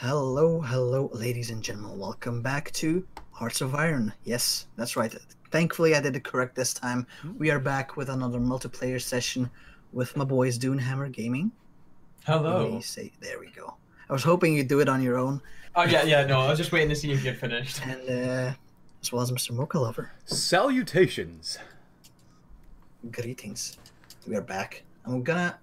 Hello, hello, ladies and gentlemen. Welcome back to Hearts of Iron. Yes, that's right. Thankfully, I did it correct this time. We are back with another multiplayer session with my boys Doonhamer Gaming. Hello. say, there we go. I was hoping you'd do it on your own, Oh yeah, yeah. No, I was just waiting to see if you'd finished. and uh, as well as Mr. Mocha Lover. Salutations. Greetings. We are back. I'm gonna.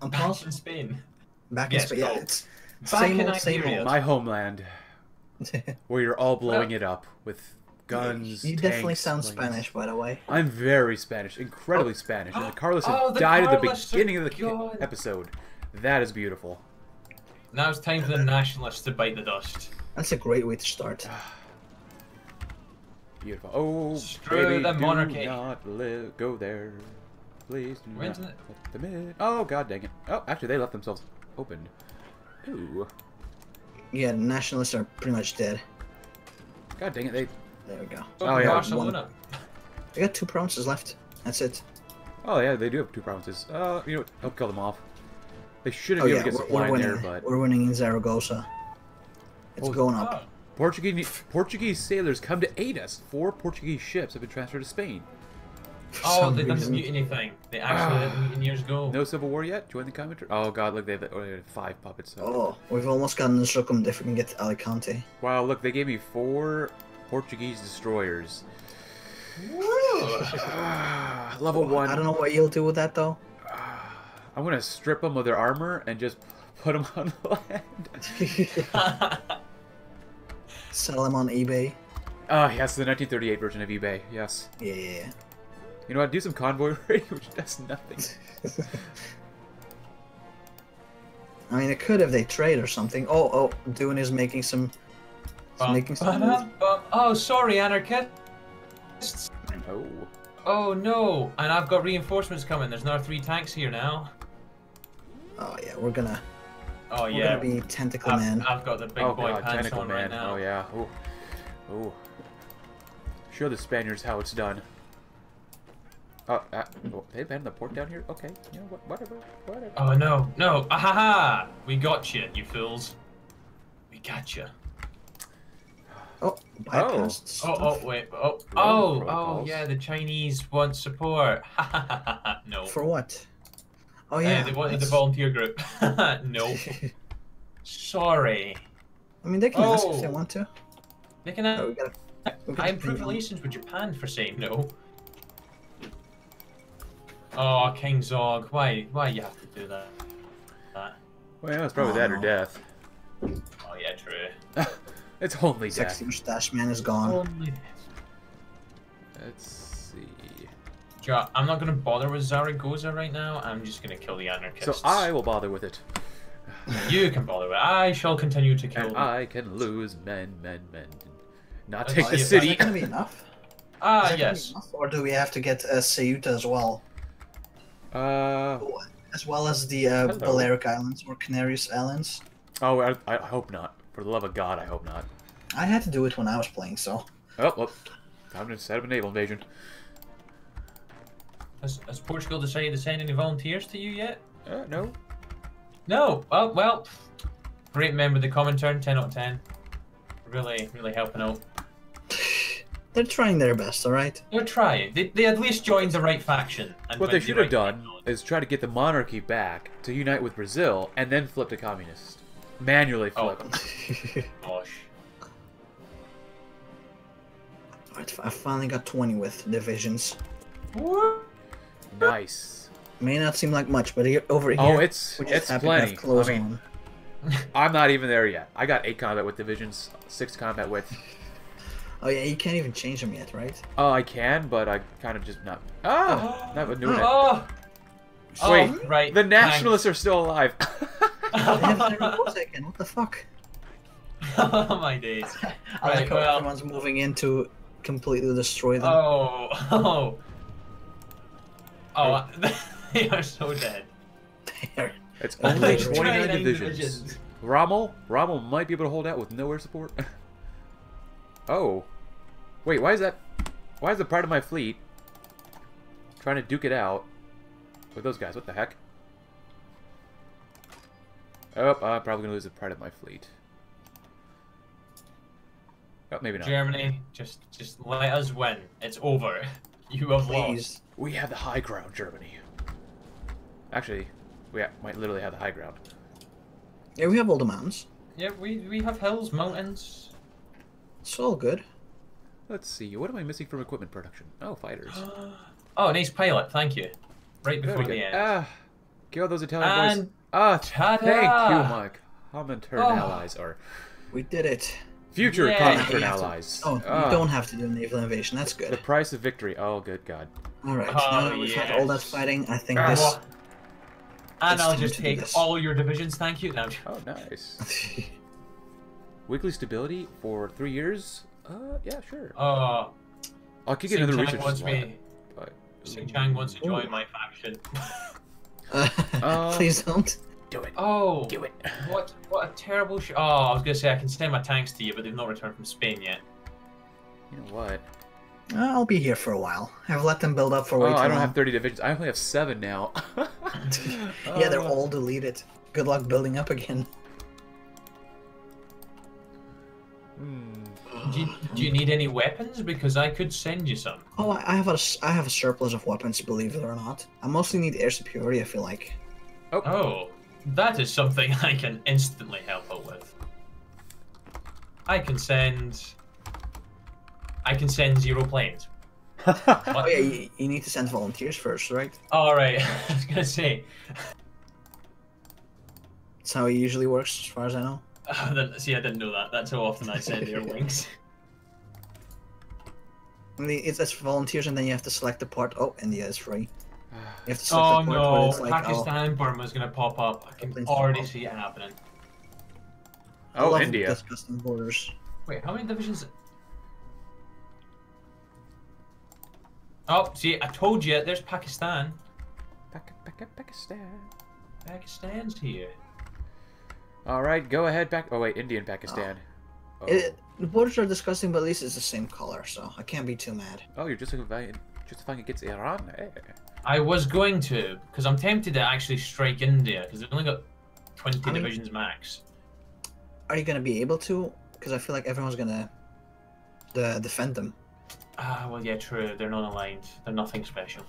I'm Back pausing. in Spain. Back Yes, in Spain. Yeah, it's Back same old, same old. My homeland, where you're all blowing Well- it up with guns. You definitely sound planes. Spanish, by the way. I'm very Spanish, incredibly oh, Spanish. And Carlos Oh, the died at the oh beginning of the God. episode. That is beautiful. Now it's time for the nationalists to bite the dust. That's a great way to start. Beautiful. Oh, Screw baby, the do not live, go there. Please do When's not it- let them in. Oh, god dang it. Oh, actually, they left themselves open. Ooh. Yeah, the nationalists are pretty much dead. God dang it, they... There we go. Oh, yeah. Barcelona. I got two provinces left. That's it. Oh, yeah, they do have two provinces. Uh, you know what? I'll kill them off. They shouldn't Oh be yeah, to we're, get supply in winning. there, but... We're winning in Zaragoza. It's Oh, going Oh. up. Portuguese Portuguese sailors come to aid us. Four Portuguese ships have been transferred to Spain. For Oh, they done the reason. mutiny thing. They actually did the mutiny years ago. No civil war yet. Join the commentary. Oh god, look, they have, oh, they five puppets. So. Oh, we've almost gotten circummed if we can get to Alicante. Wow, look, they gave me four Portuguese destroyers. Woo! Level one. I don't know what you'll do with that though. I'm gonna strip them of their armor and just put them on the land. Sell them on eBay. Ah, yes, the 1938 version of eBay. Yes. Yeah, yeah, yeah. You know what? Do some convoy raiding, which does nothing. I mean, it could if they trade or something. Oh, oh, Doon is making some. Bum, making some. bum, bum. Oh, sorry, anarchists. Oh. Oh no, and I've got reinforcements coming. There's another three tanks here now. Oh yeah, we're gonna. Oh We're yeah, gonna be tentacle I've, man. I've got the big oh boy god, pants tentacle on man. right now. Oh yeah. Oh. Oh. Show the Spaniards how it's done. Oh, uh, oh, they abandoned the port down here? Okay, you know what, whatever, whatever. Oh no, no, ahaha! We got you, you fools. We got you. Oh, bypassed. Oh, stuff. oh, wait, oh, Road oh, oh, yeah, the Chinese want support. Ha ha ha ha ha. No. For what? Oh Uh, yeah. they wanted the volunteer group. no. Sorry. I mean, they can ask if they Oh. want to. They can. Oh, we gotta. we gotta I improve relations with Japan for saying no. Oh, King Zog, why, why you have to do that? that? Well, yeah, it's probably that or Oh. death. Oh yeah, true. it's only death. Sexy mustache man is gone. Only Let's see. Ja, I'm not gonna bother with Zaragoza right now. I'm just gonna kill the anarchists. So. I will bother with it. You can bother with. it. I shall continue to kill. And them. I can lose men, men, men. Not Let's take see the if Is city. that gonna be enough? Ah, Is that gonna be yes. enough? Or do we have to get uh, Ceuta as well? Uh, As well as the uh, Balearic Islands or Canarias Islands? oh, I, I hope not. For the love of God, I hope not. I had to do it when I was playing, so. Oh, well, time to set up a naval invasion. Has, has Portugal decided to send any volunteers to you yet? Uh, no. No. Oh well. Great member of the Comintern, 10 out of 10. Really, really helping out. They're trying their best, alright? They're trying. They, they at least joined the right faction. What they found the should have done technology. is try to get the monarchy back to unite with Brazil and then flip to communist. Manually flip. Oh. flip. Gosh. Alright, I finally got 20 with divisions. Woo! Nice. May not seem like much, but here, over oh, here, Oh, it's it's happen to have plenty. I mean. I'm not even there yet. I got eight combat with divisions, six combat with. Oh yeah, you can't even change them yet, right? Oh, I can, but I kind of just not. Ah, not doing it. Oh! Oh, Wait, right. The nationalists are still alive. They have Zaragoza again, what the fuck? oh my days. I like Right, how well- everyone's moving in to completely destroy them. Oh, oh. Oh, they are so dead. There. it's Oh, only Twenty 29 29 divisions. divisions. Rommel? Rommel might be able to hold out with no air support. Oh. Wait, why is that... Why is the part of my fleet trying to duke it out with those guys? What the heck? Oh, I'm probably going to lose a part of my fleet. Oh, maybe not. Germany, just just let us win. It's over. You have lost. We have the high ground, Germany. Actually, we ha- might literally have the high ground. Yeah, we have all the mountains. Yeah, we we have hills, mountains. It's all good. Let's see. What am I missing from equipment production? Oh, fighters. Oh, nice pilot. Thank you. Right before the end. Ah, kill those Italian boys. Ah, ta-da! thank you, my Comintern Oh. allies or We did it. future Yay. Comintern You have to- allies. Oh, Ah, you don't have to do a naval invasion. That's good. The price of victory. Oh, good God. All right. Oh, now that we've had all that fighting, I think Ah, this. And I'll time just take all your divisions, thank you. No, Oh, nice. Weekly stability for three years. Uh, yeah, sure. uh, I'll kick it Xing another Chang research wants slot, me. but- Xing Chang wants to join Ooh. my faction. Uh, please don't. Do it. Oh, Do it. what what a terrible sh- Oh, I was gonna say I can send my tanks to you, but they've not returned from Spain yet. You know what? Uh, I'll be here for a while. I've let them build up for Oh, way too I don't long. have 30 divisions. I only have seven now. yeah, they're Uh, all deleted. Good luck building up again. Do you, do you need any weapons? Because I could send you some. Oh, I I have a s- I have a surplus of weapons, believe it or not. I mostly need air superiority. I feel like. Oh, that is something I can instantly help out with. I can send. I can send zero planes. Oh yeah, you, you need to send volunteers first, right? All right, I was gonna say. That's how it usually works, as far as I know. Uh, that- see, I didn't know that. That's how often I send air links. I mean, It's, it's volunteers, and then you have to select the part. Oh, India is free. You have to select Oh the part no, it's like, oh, Pakistan and Burma's gonna pop up. I can already see it happening. Oh, I Oh, love India. disgusting borders. Wait, how many divisions? Oh, see, I told you. There's Pakistan. Pac- Pac- Pakistan. Pakistan's here. All right, go ahead. Back. Oh wait, Indian Pakistan. Oh. Oh, It, the borders are disgusting, but at least it's the same color, so I can't be too mad. oh you're justifying justifying against Iran. Eh. I was going to, because I'm tempted to actually strike India, because they've only got 20 I mean- divisions max. Are you gonna be able to? Because I feel like everyone's gonna uh, defend them. Ah, well, yeah, true. They're not aligned. They're nothing special.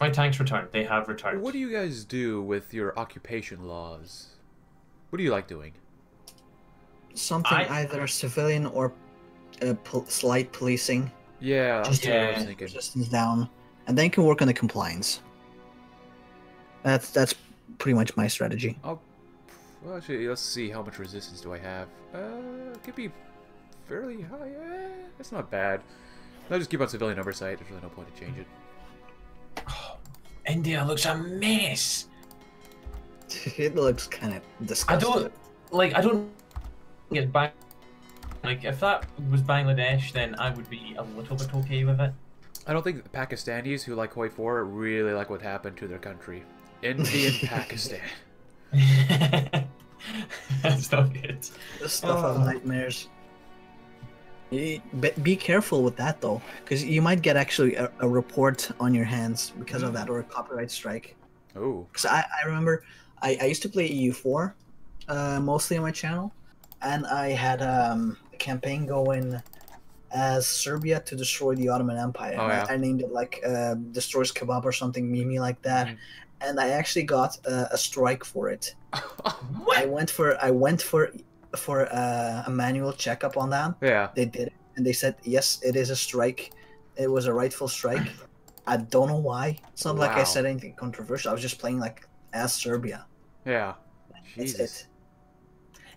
My tanks returned. They have returned. What do you guys do with your occupation laws? What do you like doing? Something I- either civilian or uh, pol- slight policing, Yeah, Just- what I was Yeah. resistance down, and then you can work on the compliance. That's that's pretty much my strategy. I'll. Well, actually, let's see how much resistance do I have. Uh, it could be fairly high. Eh, that's not bad. I'll just keep on civilian oversight. There's really no point to change it. India looks a mess. It looks kind of disgusting. I don't like. I don't get back. Like, if that was Bangladesh, then I would be a little bit okay with it. I don't think the Pakistanis who like Hoi 4 really like what happened to their country. Indian Pakistan. That's not good. This stuff of Oh. nightmares. You- Be, be careful with that though, because you might get actually a, a report on your hands because of hmm. that or a copyright strike. Oh. Because I, I remember I, I used to play EU4 uh, mostly on my channel, and I had um, a campaign going as Serbia to destroy the Ottoman Empire. Oh, And I- I, named it like uh, Destroys Kebab or something meme like that. Mhm. And I actually got uh, a strike for it. I went for I went for for uh, a manual checkup on that. yeah. They did it, and they said yes, it is a strike. It was a rightful strike. I don't know why. It's not like I said anything controversial. I was just playing like as Serbia. Yeah. That's Jesus.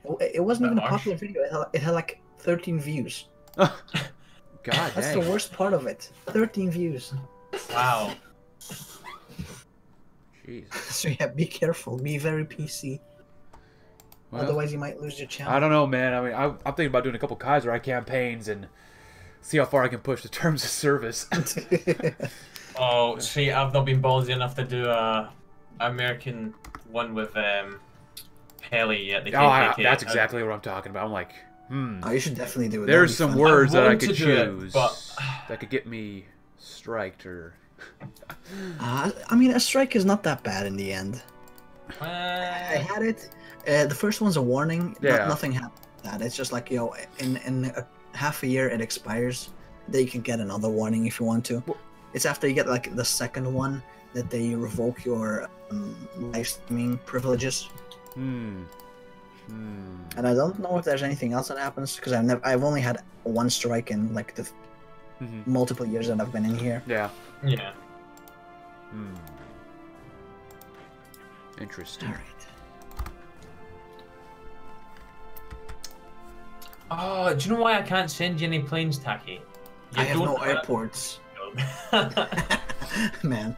it. It, it wasn't That even a popular video. It had, it had like 13 views. God That's dang. the worst part of it. 13 views. Wow. Jeez. So yeah, be careful. Be very PC. Well, Otherwise, you might lose your channel. I don't know, man. I mean, I, I'm thinking about doing a couple Kaiserreich campaigns and see how far I can push the terms of service. Oh, see, I've not been ballsy enough to do a American one with um, Pelley yet. The oh, I, KKK. that's I- exactly what I'm talking about. I'm like, hmm. oh, you should definitely do it. There's some fun. words that I could to do it, choose but- that could get me striked or. Uh, I mean, a strike is not that bad in the end. I Uh, had it. Uh, the first one's a warning. but Yeah. nothing happened. that. It's just like you know, in in a, half a year it expires. Then you can get another warning if you want to. Well- It's after you get like the second one that they revoke your um, live streaming privileges. Hmm. Hmm. And I don't know if there's anything else that happens because I've never, I've only had one strike in like the Mhm. multiple years that I've been in here. Yeah. Yeah. Hmm. Interesting. All right. Oh, do you know why I can't send you any planes, Takkie? You I have no airports, man.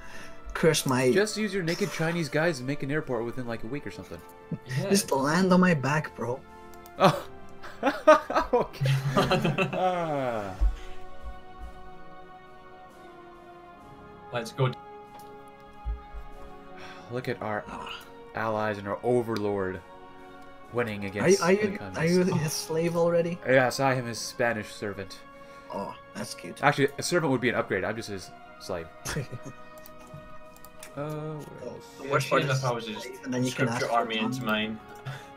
Curse my Just use your naked Chinese guys and make an airport within like a week or something. Yeah. just land on my back, bro. Oh. okay. Ah. Let's go. Look at our allies and our overlord winning Are you against are the you are you his slave already? Yes, I am his Spanish servant. Oh, that's cute. Actually, a servant would be an upgrade. I'm just his slave. Oh, where is- The Yeah, worst part shame is if I was just and then you can script ask your for army into autonomy.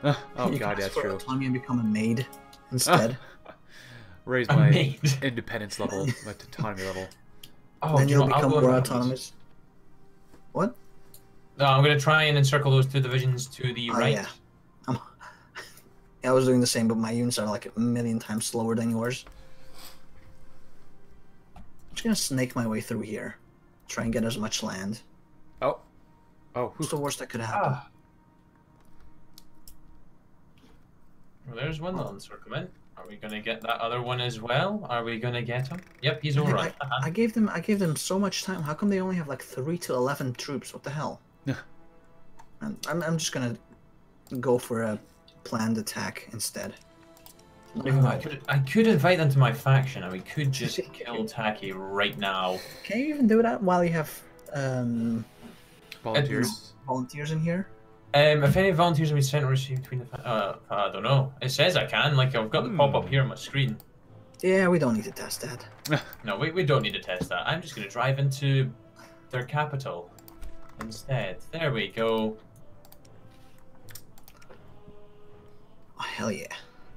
mine. oh you god, can yeah, ask for true. Autonomy and become a maid instead. Raise A my maid. independence level, my autonomy level. Oh, then you you'll know, become more autonomous. What? No, I'm gonna try and encircle those two divisions to the Oh, right. yeah. I'm, yeah, I was doing the same, but my units are like a million times slower than yours. I'm just gonna snake my way through here. Try and get as much land. Oh, oh, What's the worst that could happen? Ah. Well, there's one little encirclement. Are we gonna get that other one as well? Are we gonna get him? Yep, he's I, alright. I gave them I gave them so much time. How come they only have like three to eleven troops? What the hell? Yeah. I'm, I'm, I'm just gonna go for a planned attack instead. Not even I could, I could invite them to my faction, and we could just kill Takkie right now. Can you even do that while you have um, volunteers. volunteers in here? Um, if any volunteers have been sent or received between the, uh, I don't know. It says I can. Like I've got the pop up Hmm. here on my screen. Yeah, we don't need to test that. No, we, we don't need to test that. I'm just gonna drive into their capital instead. There we go. Oh, hell yeah.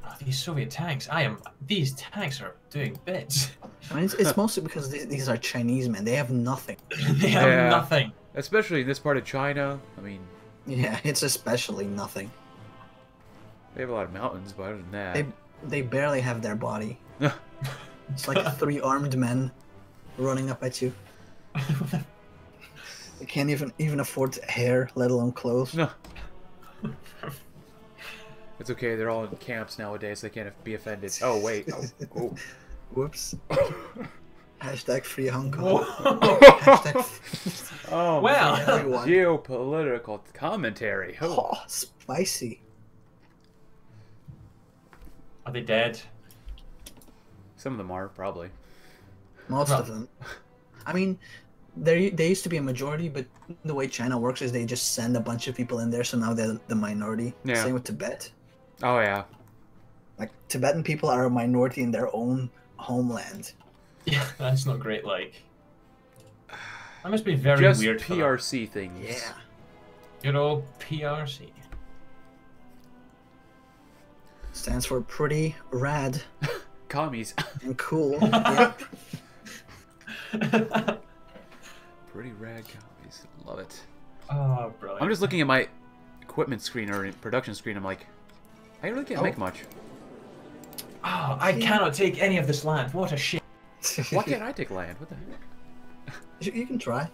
Oh, these Soviet tanks. I am. These tanks are doing bits. I mean, it's, it's mostly because these, these are Chinese men. They have nothing. they have Yeah. nothing. Especially in this part of China. I mean, Yeah, it's especially nothing. they have a lot of mountains, but other than that, They they barely have their body. It's like three armed men running up at you. They can't even even afford hair, let alone clothes. no. It's okay. They're all in camps nowadays. They can't be offended. Oh wait. Oh, oh. Whoops. Hashtag free Hong Kong. Whoa. Hashtag Oh, Well. man. Everyone. geopolitical commentary. Oh. oh, spicy. Are they dead? Some of them are probably. Most Well- of them. I mean, there they used to be a majority, but the way China works is they just send a bunch of people in there, so now they're the minority. Yeah. Same with Tibet. Oh yeah. Like Tibetan people are a minority in their own homeland. Yeah, that's not great. Like, that must be very Just weird. for. PRC things. Yeah. Good old PRC. Stands for pretty rad Commies. and cool. Pretty rad commies. Love it. oh, brilliant. I'm just looking at my equipment screen or production screen. I'm like, I really can't Oh. make much. Oh, I cannot take any of this land. What a shit. Why can't I take land? What the heck? You you can try.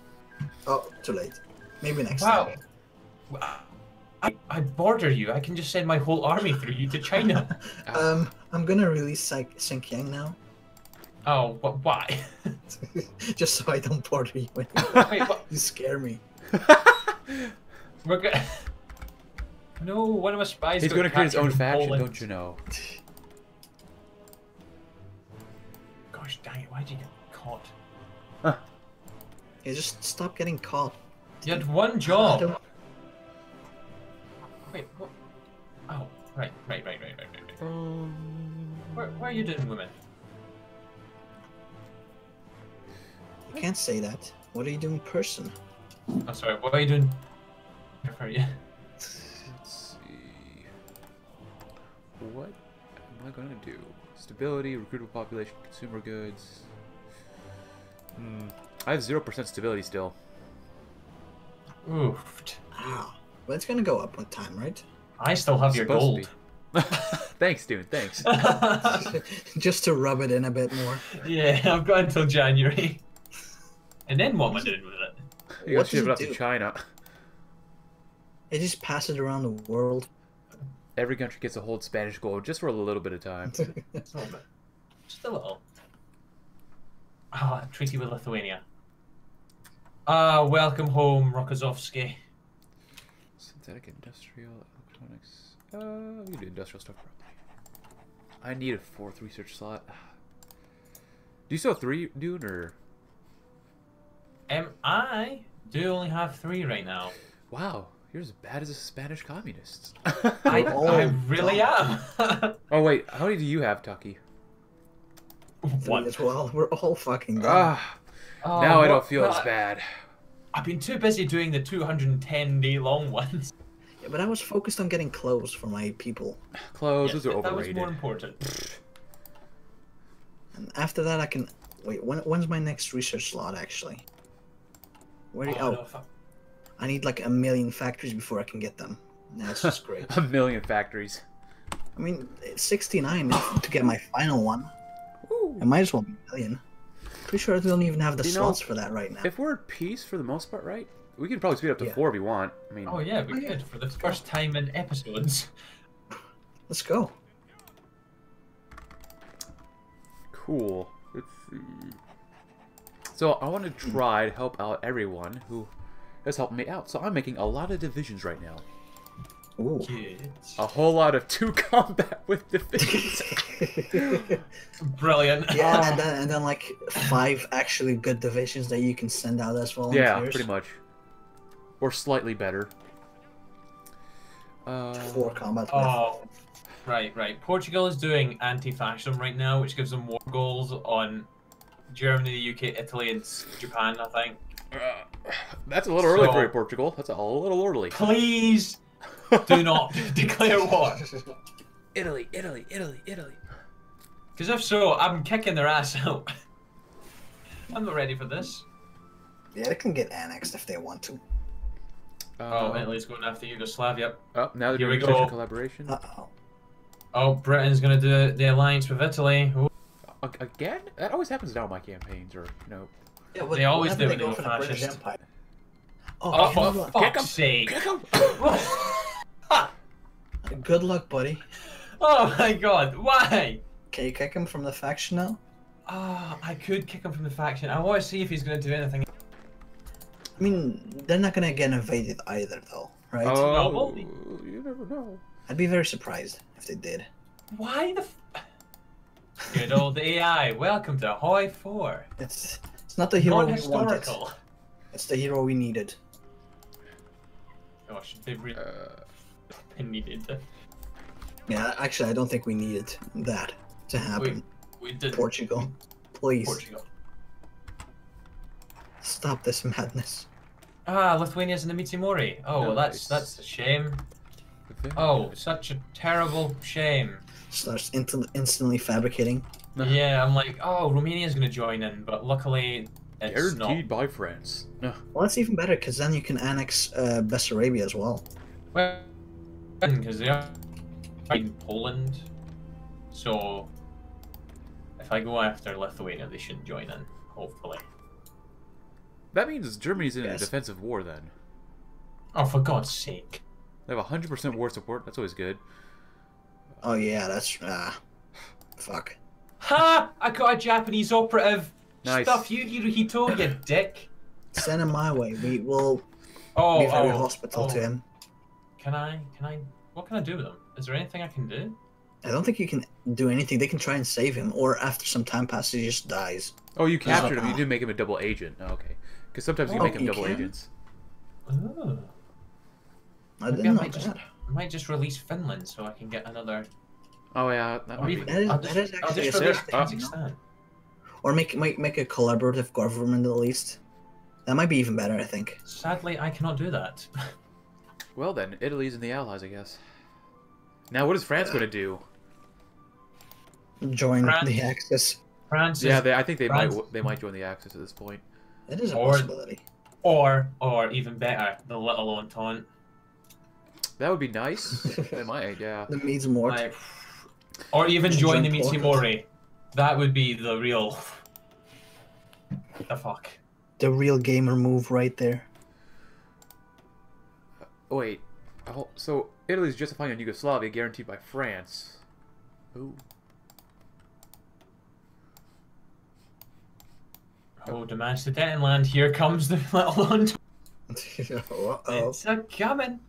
Oh, too late. Maybe next Wow. time. I, I border you. I can just send my whole army through you to China. Um, I'm gonna release Sai- Xinjiang now, oh, but why? just so I don't border you anymore. Wait. You scare me. We're gonna. No, one of my spies. He's going to create his own faction, Poland. don't you know? Gosh dang it! why did you get caught? Yeah, just stop getting caught. You had one job. Wait, what? Oh, right, right, right, right, right, right. right. Um, Where, where are you doing, women? You can't say that. What are you doing, person? I'm sorry. What are you doing? Where are you? Stability, recruitable population, consumer goods. Hmm. I have zero percent stability still. Oof. Ah, but it's gonna go up with time, right? I still have your gold. thanks, dude. Thanks. Just to rub it in a bit more. yeah, I've got until January. And then what am I doing with it? You What got ship does it it up to? China. It just passes around the world. Every country gets to hold Spanish gold just for a little bit of time. Just a little bit. Just a little. Ah, treaty with Lithuania. Ah, welcome home, Rokossovsky. Synthetic industrial electronics. Uh, we can do industrial stuff probably. I need a fourth research slot. Do you still have three, dude, or? Um, I do only have three right now. Wow, you're as bad as a Spanish communist. I, We're I really am. oh wait, how many do you have, Takkie? Three One. as well. We're all fucking done. Ah, Oh, now I don't what- feel as bad. I've been too busy doing the 210 day long ones. Yeah, but I was focused on getting clothes for my people. Clothes, those are overrated. that was overrated. more important. And after that, I can. Wait, when, when's my next research slot actually? Where? do- Oh, Oh, no, fuck. I need like a million factories before I can get them. That's just great. A million factories. I mean, 69 to get my final one. It might as well be a million. Pretty sure I don't even have the You know, slots for that right now. If we're at peace for the most part, right? We can probably speed up to Yeah. four if we want. I mean, Oh yeah, we Oh, yeah. could for the first time in episodes. Let's go. cool. Let's see. So I want to try to help out everyone who has helped me out. So I'm making a lot of divisions right now. Ooh. Good. A whole lot of two combat with divisions. Brilliant. yeah, and then, and then like five actually good divisions that you can send out as volunteers. yeah, pretty much. Or slightly better. Uh, Four combat. with. Oh, right, right. Portugal is doing anti-fascism right now, which gives them war goals on Germany, the UK, Italy, and Japan. I think. Uh, that's a little early for you, Portugal. That's a little early. Please do not declare war, Italy, Italy, Italy, Italy. because if so, I'm kicking their ass out. I'm not ready for this. Yeah, they can get annexed if they want to. Oh, Uh, Italy's going after Yugoslavia. oh, now they're Here doing research go. collaboration. Uh oh. Oh, Britain's gonna do the alliance with Italy. Ooh. Again? That always happens now in my campaigns, or you know. Yeah, They always whenever do they when go for the British fascist. Empire. Oh, Oh, for good luck. Fuck's sake! Kick 'em. Good luck, buddy. oh my god, why? Can you kick him from the faction now? Ah, I could kick him from the faction. I want to see if he's gonna do anything. I mean, they're not gonna get invaded either, though, right? Oh, well, you never know. I'd be very surprised if they did. Why the? F- Good old AI. Welcome to Hoi Four. It's it's not the hero we wanted. It's the hero we needed. Gosh, they really Uh, needed it. Yeah, actually, I don't think we needed that to happen. We did Portugal, please Portugal. stop this madness. Ah, Lithuania's in the Międzymorze. Oh, well, that's Nice. that's a shame. Oh, such a terrible shame. Starts inst- instantly fabricating. No. Yeah, I'm like, oh, Romania's gonna join in, but luckily it's not. Guaranteed by France. No. Well, that's even better because then you can annex uh, Bessarabia as well. Well, because they are in Poland, so if I go after Lithuania, they shouldn't join in. Hopefully. That means Germany's in Yes. a defensive war then. Oh, for God's sake! They have 100% war support. That's always good. Oh yeah, that's ah, fuck. Ha! I got a Japanese operative. Nice. Stuff you, Hirohito, you dick. Send him my way. We will Oh, be very oh, hospitable oh. to him. Can I? Can I? What can I do with him? Is there anything I can do? I don't think you can do anything. They can try and save him, or after some time passes, he just dies. Oh, you captured him. You did make him a double agent. Oh, okay. Because sometimes you Oh, make them you double can? agents. Ooh. I Maybe I might just. I might just release Finland so I can get another. Oh yeah, that Or be. That is- I'll that just, is I'll actually a release safe- Kazakhstan. Or make make make a collaborative government at least. That might be even better, I think. Sadly, I cannot do that. Well then, Italy's in the Allies, I guess. Now, what is France going to do? Join France. the Axis. France Yeah, they, I think they France- might they might join the Axis at this point. It is a Or- possibility. or or even better, the Little Entente. That would be nice. they might, yeah. The Międzymorze. Like, or even join the join Poland. Międzymorze. That would be the real. The fuck. The real gamer move right there. Oh, wait. Oh, so Italy's justifying on Yugoslavia guaranteed by France. Ooh. Oh, demands to Denland. Here comes the Little Entente. Uh-oh. It's a coming.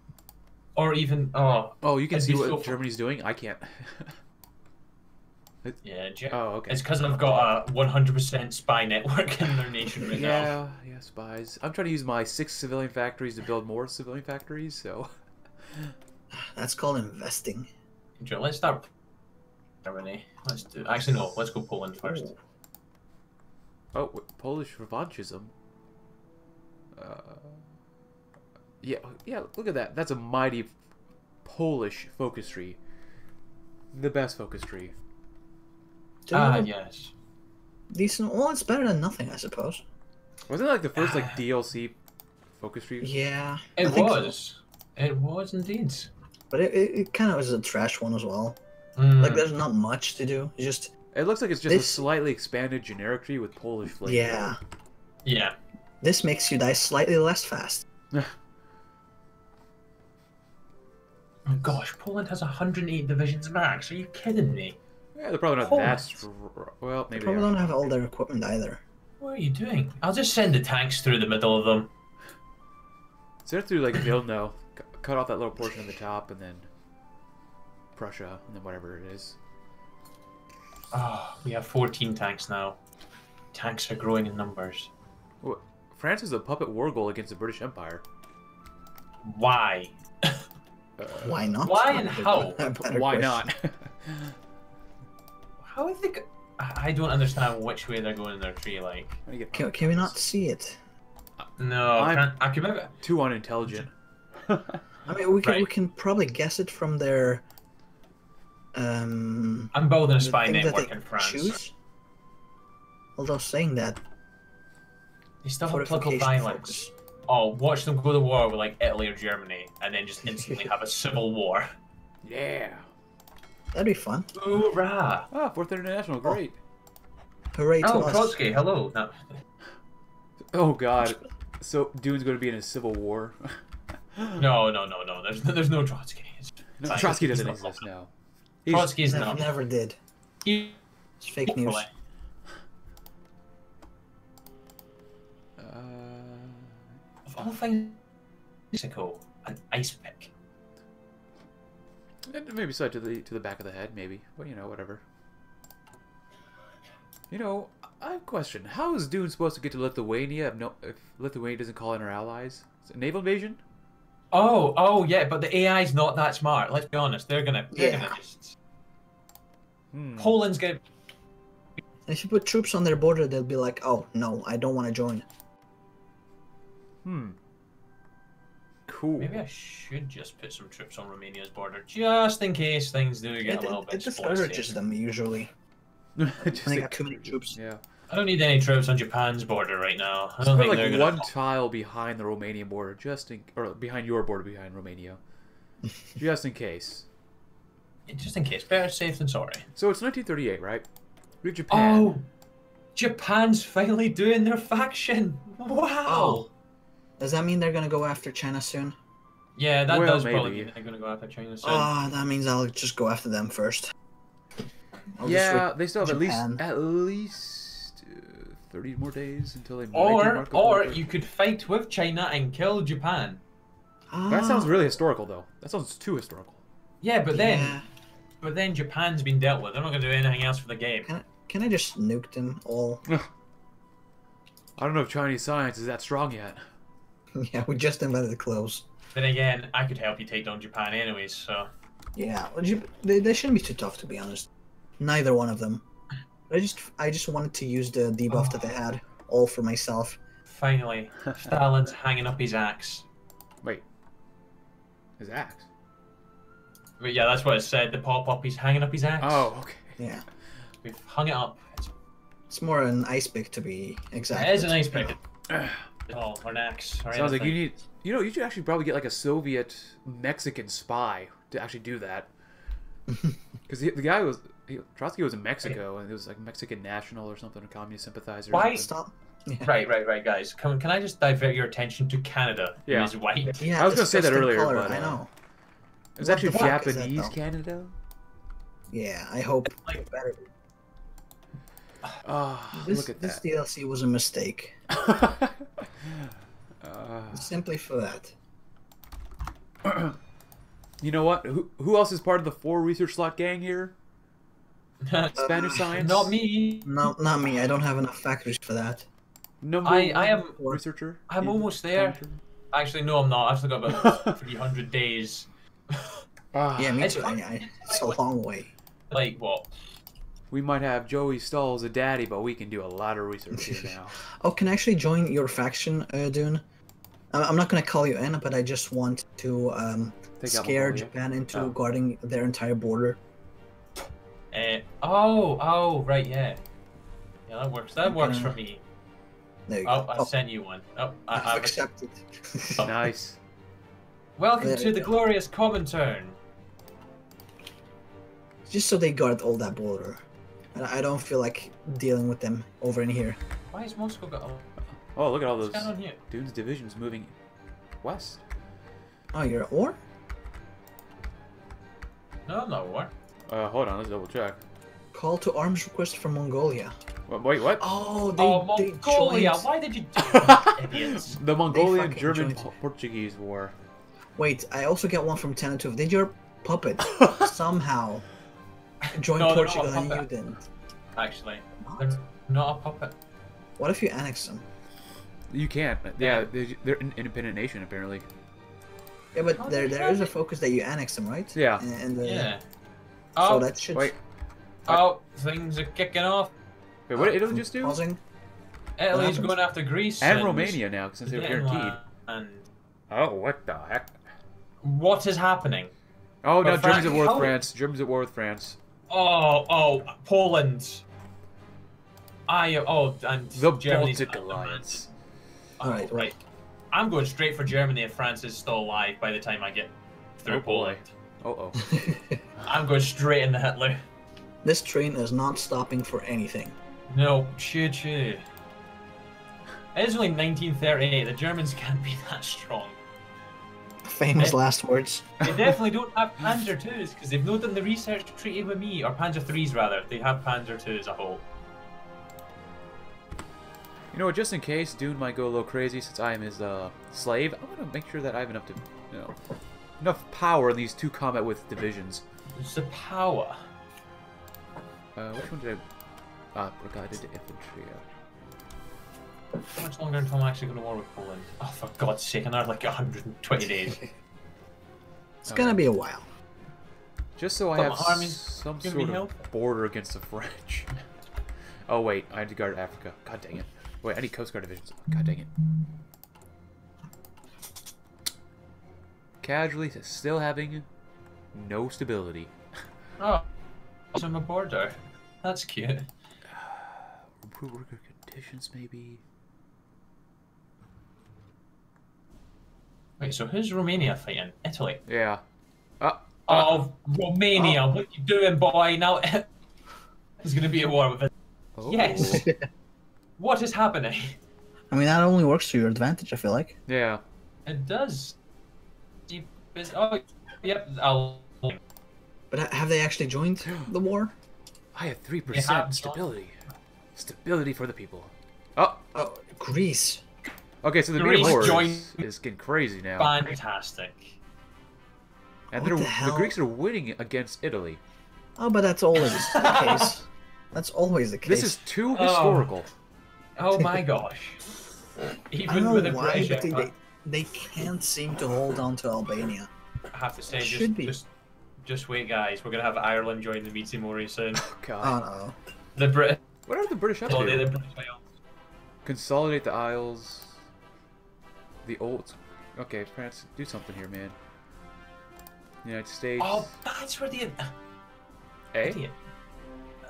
Or even oh Oh, you can see what so Germany's doing? I can't. yeah. Ge- oh, okay. It's because I've got a 100% spy network in their nation right now. Yeah, yeah, spies. I'm trying to use my six civilian factories to build more civilian factories, so. That's called investing. Joe, let's start. Germany. Let's do. Actually, no. Let's go Poland first. Oh, wait, Polish revanchism. Uh, yeah, yeah. Look at that. That's a mighty Polish focus tree. The best focus tree. Do you Ah, have a yes. Decent. Well, it's better than nothing, I suppose. Wasn't that like the first like DLC focus tree? Yeah. I It think so. was. It was indeed. But it, it, it kind of was a trash one as well. Mm. Like, there's not much to do. It's just, It looks like it's just a slightly expanded generic tree with Polish flavor. yeah. yeah. This makes you die slightly less fast. Oh gosh, Poland has 108 divisions max. Are you kidding me? Yeah, they're probably not Poland. that. Str- well, They maybe. probably they are. don't have all their equipment either. What are you doing? I'll just send the tanks through the middle of them. So they're through like Vilno, cu- cut off that little portion of the top, and then Prussia, and then whatever it is. Ah, we have 14 tanks now. Tanks are growing in numbers. What? France is a puppet war goal against the British Empire. Why? Uh, Why not? Why and how? Why not? How is it? I I don't understand which way they're going in their tree. Like, How do you get- Can, can we not see it? no, I'm- Fran- I can remember. Too unintelligent. I mean, we can we can probably guess it from their um I'm building a the spy thing that network in France. choose. Although saying that, They still have political fortification violence. focus. Oh, watch them go to war with like Italy or Germany, and then just instantly have a civil war. yeah. That'd be fun. Hoorah! Ah, Fourth International, great. Hooray to Oh, us! Trotsky, hello. No. Oh God. So Doon's going to be in a civil war. no, no, no, no. There's there's no Trotsky. It's No, fine. Trotsky He's doesn't not exist local. now. He's, Trotsky's Never, not. never did. He, It's fake news. hopefully. uh, Of all things, Mexico, an ice pick. And maybe side to the to the back of the head, maybe. Well, you know, whatever. You know, I have a question. How is Doon supposed to get to Lithuania if no if Lithuania doesn't call in her allies? Is it naval invasion? Oh, oh yeah, but the AI's not that smart. Let's be honest. They're gonna, they're Yeah. gonna just. Hmm. Poland's gonna. If you put troops on their border, they'll be like, "Oh no, I don't want to join." Hmm. Cool. Maybe I should just put some troops on Romania's border, just in case things do get It, a little it, bit it discourages spicy. them usually. Just When they like- got too many troops. Yeah. I don't need any troops on Japan's border right now. I don't put think like they're gonna. one tile behind the Romanian border, just in, or behind your border behind Romania, just in case. Just in case. Better safe than sorry. So it's 1938, right? We have Japan. Oh, Japan's finally doing their faction. Wow. Oh. Does that mean they're gonna go after China soon? Yeah, that Well, does probably maybe. mean they're gonna go after China soon. Ah, that means I'll just go after them first. I'll yeah, they still have Japan. at least at least uh, 30 more days until they. might or demark the or border. you could fight with China and kill Japan. Ah. That sounds Ah, really historical, though. That sounds too historical. Yeah, but then yeah. but then Japan's been dealt with. They're not gonna do anything else for the game. Can I, can I just nuke them all? I don't know if Chinese science is that strong yet. yeah, we just invented the clothes. Then again, I could help you take down Japan anyways. So Yeah, they, they shouldn't be too tough to be honest. Neither one of them. I just I just wanted to use the debuff that they ah. had all for myself. finally, Stalin's hanging up his axe. Wait. His axe. But yeah, that's what it said. The pop up. He's hanging up his axe. Oh, okay. Yeah. We've hung it up. It's, It's more an ice pick to be exact. it is an ice pick. know. Oh, or an axe. Or Sounds like you need. You know, you should actually probably get like a Soviet Mexican spy to actually do that. Because the, the guy was he, Trotsky was in Mexico and he was like Mexican national or something, a communist sympathizer. Why- Stop. Yeah. Right, right, right, guys. Can, can I just divert your attention to Canada, Yeah. who is white? Yeah, I was gonna say that earlier, color, but, I uh, know. It was What actually the fuck is that, Japanese? Canada. Yeah, I hope Like- better. be. Ah, This, look at this that. DLC was a mistake. uh, Simply for that. you know what? Who, who else is part of the four research slot gang here? Spanish Uh, science. Not me. No, not me. I don't have enough factories for that. No, I- I am- one researcher. I'm almost there. country? Actually, no, I'm not. I've still got about 300 days. Ah, Yeah, me It's too. I, I, it's a long way. Like, what? We might have Joey Stahl as a daddy, but we can do a lot of research here now. Oh, can I actually join your faction, uh, Doon? I- I'm not gonna call you in, but I just want to um, scare Mongolia. Japan into Oh. guarding their entire border. Uh, oh, oh, right, yeah. Yeah, that works. That works for me. There you Oh, go. I sent you one. Oh, I, I've I've accepted. Nice. Welcome There to the go. glorious Comintern. just so they guard all that border. And I don't feel like dealing with them over in here. Why is Moscow got? Oh, Oh, look at all what's those going on here? dudes' divisions moving west. Oh, you're at war? No, I'm not war. Uh, hold on, let's double check. Call to arms request from Mongolia. Wait, wait what? Oh, they, oh, they Mongolia! joined- Why did you do that, idiots? the Mongolian-German-Portuguese War. Wait, I also get one from Tannu Tuva. Did your puppet somehow join No, they're not a Portugal and you puppet. didn't? Actually, What? they're not a puppet. What if you annex them? You can't. Yeah, they- they're an independent nation apparently. Yeah, but How there there is a focus that you annex them, right? Yeah. And, and the, Yeah. So Oh, that should. Wait, oh, things are kicking off. wait, what did uh, Italy just do? Pausing. Italy's going after Greece And Romania now, since they're guaranteed. And Oh, what the heck? what is happening? Oh, no, But Germany's at war with France. Germany's at war with France. Oh, oh, Poland. I oh, and The Germany's Baltic at the Alliance. Oh, Alright, right. I'm going straight for Germany if France is still alive by the time I get through Oh. Poland. Oh oh. I'm going straight into Hitler. this train is not stopping for anything. No, choo choo. It is only 1938. The Germans can't be that strong. Famous last words. They definitely don't have Panzer twos because they've not done the research treaty with me, or Panzer threes rather. They have Panzer IIs, I hope. You know? Just in case Dune might go a little crazy, since I am his uh, slave, I want to make sure that I have enough to, you know, enough power in these two combat with divisions. It's the power. Uh, which one did I? Uh, regarded to infantry. Uh, How much longer until I'm actually going to war with Poland? Oh, for God's sake, another like 120 days. It's gonna be a while. just so I But have my army's some sort of helpful. border against the French. oh wait, I had to guard Africa. God dang it. Wait, I need Coast Guard divisions. God dang it. Casually still having no stability. Oh, it's on the border. That's cute. Improve worker conditions, maybe. Wait, so who's Romania fighting? Italy. Yeah. Uh, Oh, Romania! What you doing, boy? Now it's going to be a war with it. oh. Yes. What is happening? I mean, that only works to your advantage. I feel like. Yeah. It does. Oh, yep. I'll. But have they actually joined the war? I have 3% stability. Stability for the people. Oh, Oh, Greece. Okay. So the Greece Greece joined- is, is getting crazy now, Fantastic. and What they're, the the. Greeks are winning against Italy. Oh, but that's always the case. That's always the case. This is too Oh. historical. Oh my gosh. I don't Even know with the why, British but they, they, they can't seem to hold on to Albania. I have to say, It just, should be. just, just wait, guys. We're gonna have Ireland join the Międzymorze soon. Oh, Oh God. Oh, no. The Brit, What are the British up oh, they to? the British Isles. Consolidate the Isles. The old. Okay, France, do something here, man. United States. Oh, that's where the Eh? idiot.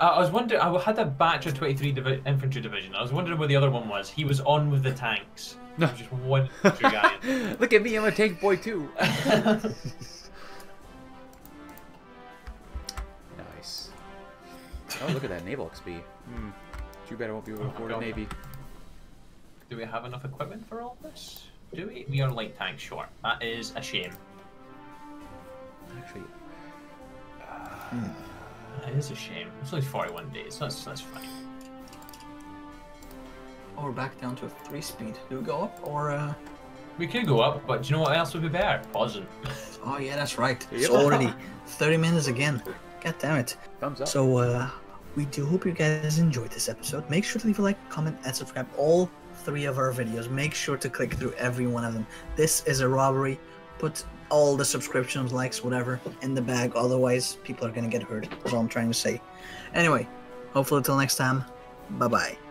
I I was wondering. I had a batch of 23 divi- infantry division. I was wondering where the other one was. He was on with the tanks. No. Just one guy. Look at me, I'm a tank boy too. nice. Oh, look at that naval XP. Hmm. Too bad I won't be able to Oh, afford a navy. Do we have enough equipment for all this? Do we? We are light tank short. That is a shame. Actually, that is a shame. It's only 41 days. That's that's fine. Or back down to a three speed. Do we go up or? uh... We could go up, but do you know what else would be better? Pausing. Oh yeah, that's right. Yep. It's already 30 minutes again. God damn it. thumbs up. So uh, we do hope you guys enjoyed this episode. Make sure to leave a like, comment, and subscribe. All three of our videos. Make sure to click through every one of them. This is a robbery. Put all the subscriptions, likes, whatever, in the bag. Otherwise, people are gonna get hurt. That's all I'm trying to say. Anyway, hopefully till next time. Bye bye.